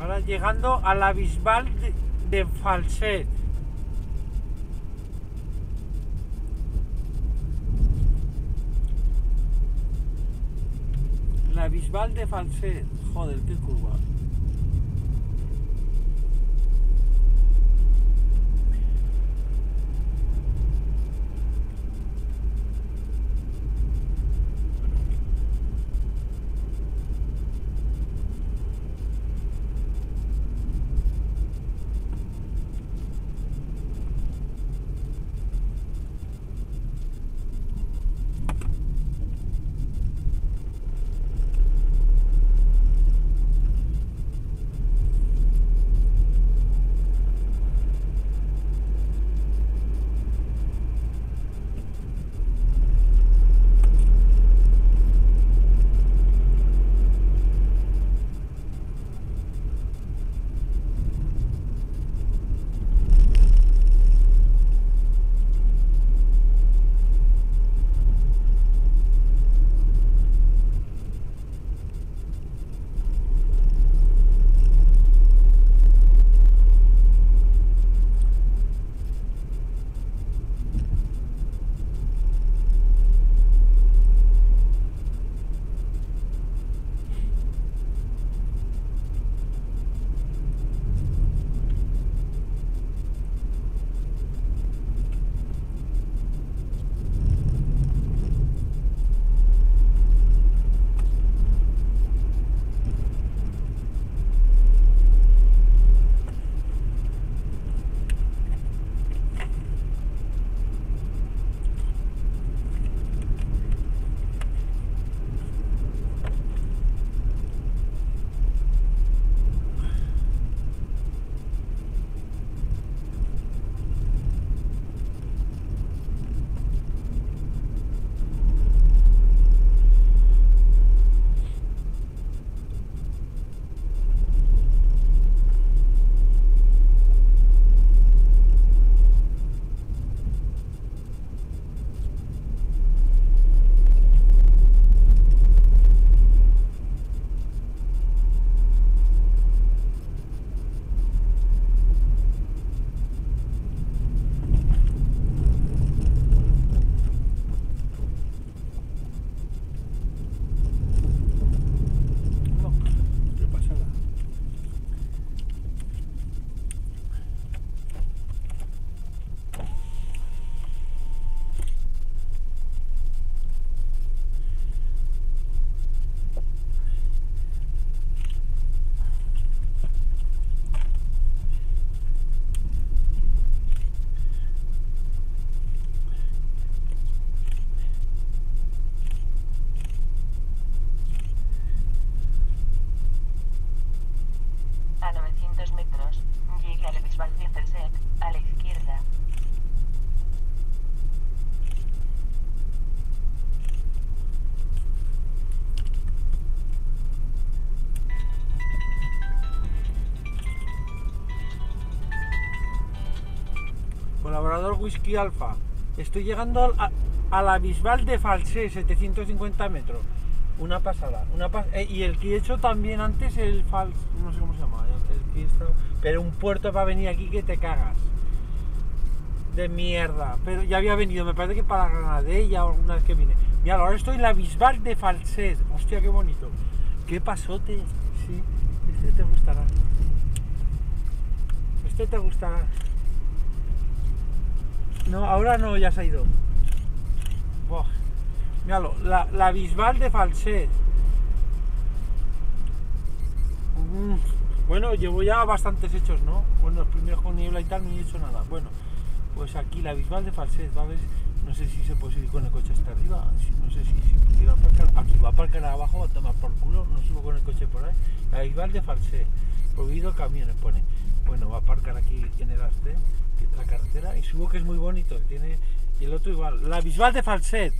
Ahora llegando a la Bisbal de, de Falset. La Bisbal de Falset. Joder, qué curva. Whisky Alfa. Estoy llegando a, a la Bisbal de Falsé, 750 metros. Una pasada. Una pas- eh, y el que he hecho también antes, el Fals. No sé cómo se llama. El, que he estado- pero un puerto para venir aquí que te cagas. De mierda. Pero ya había venido, me parece que para Granadella alguna vez que vine. Mira, ahora estoy en la Bisbal de Falset. Hostia, qué bonito. Qué pasote. Sí, este te gustará. Este te gustará. No, ahora no, ya se ha ido. Buah. Míralo, la, la Bisbal de Falset. Mm, Bueno, llevo ya bastantes hechos, ¿no? Bueno, los primeros con niebla y tal no he hecho nada. Bueno, pues aquí la Bisbal de Falset, va no sé si se puede subir con el coche hasta arriba, no sé si, si pudiera aparcar, aquí va a aparcar abajo, va a tomar por culo, no subo con el coche por ahí. La Bisbal de Falset, prohibido camiones pone. Bueno, va a aparcar aquí en el Aste, la carretera, y subo que es muy bonito, tiene, y el otro igual. La Bisbal de Falset.